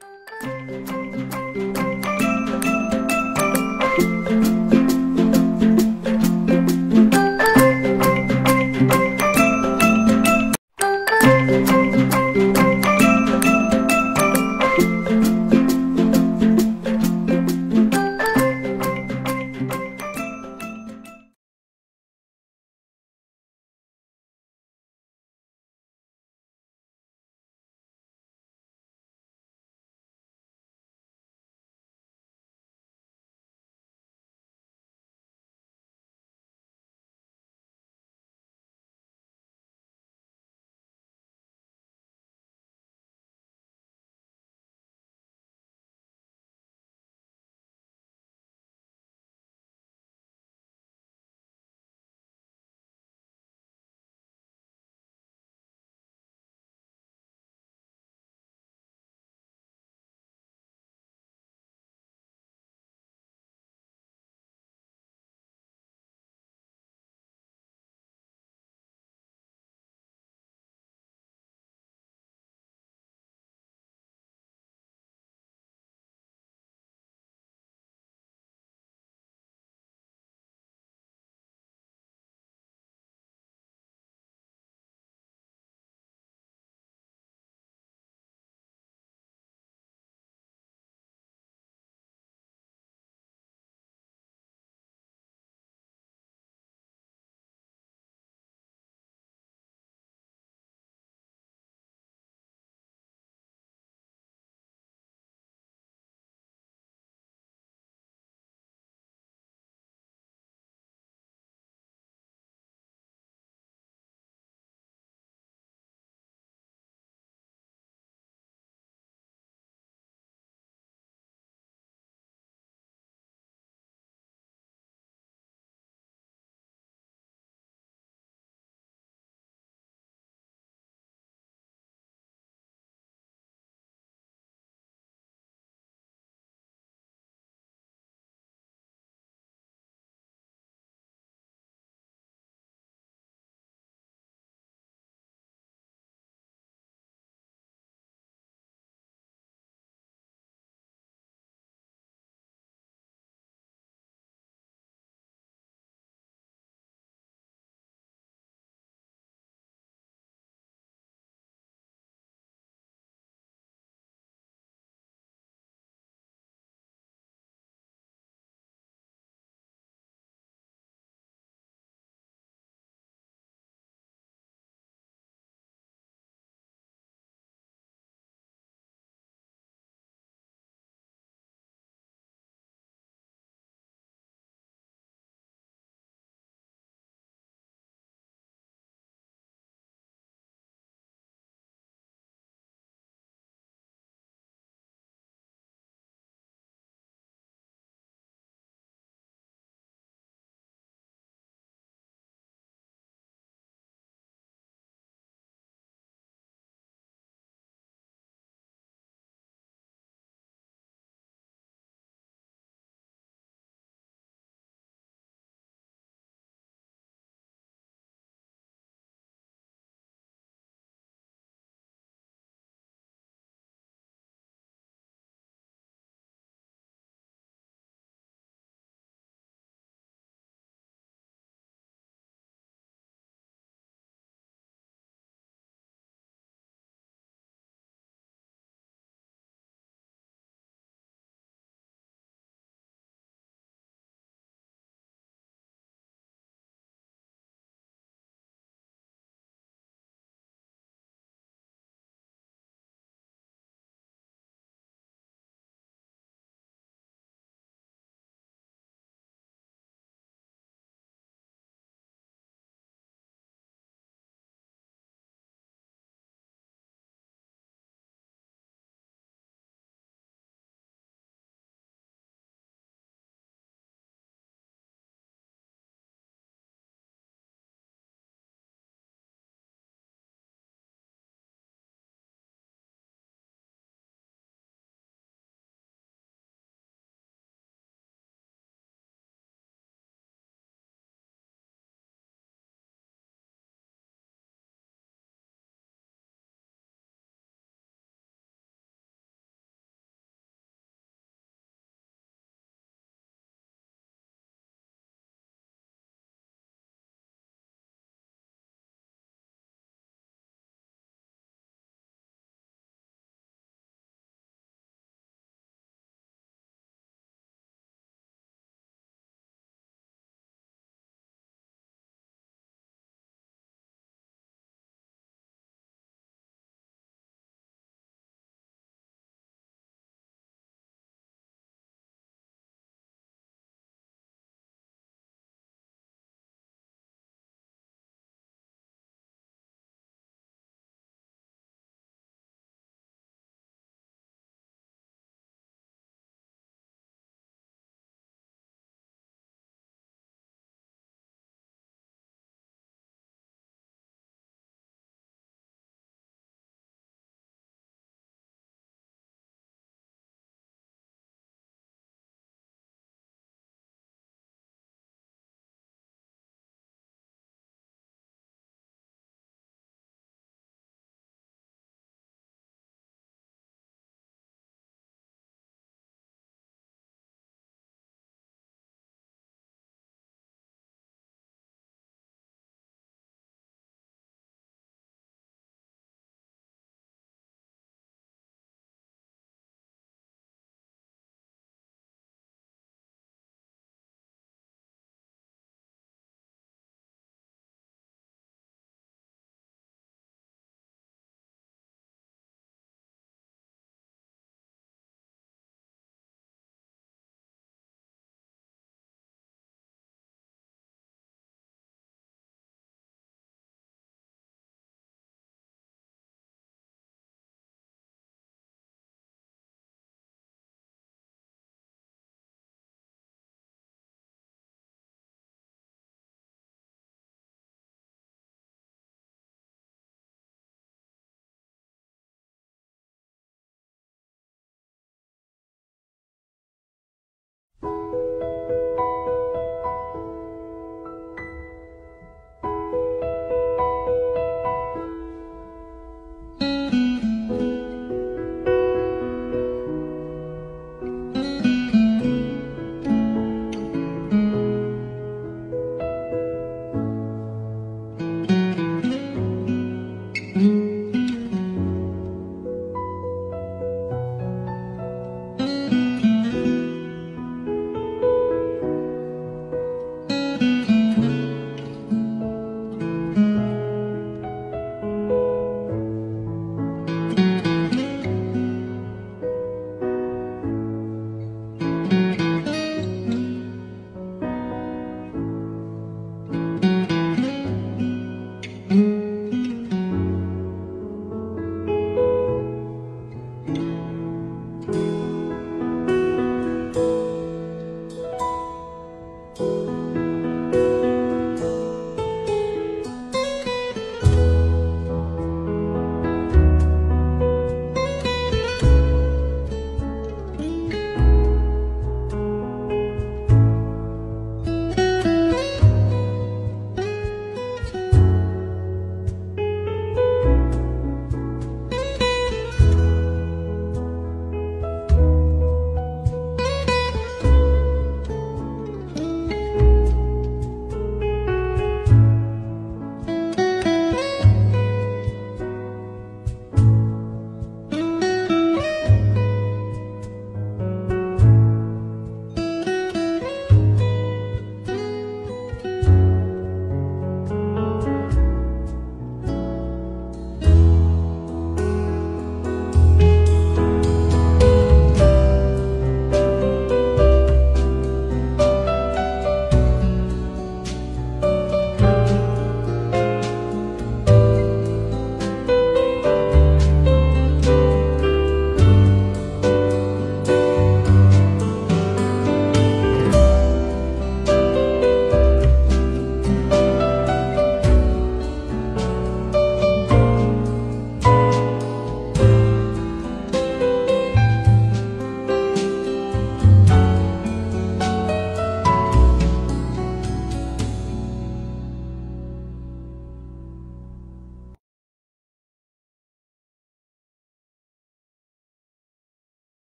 Música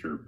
Chirp.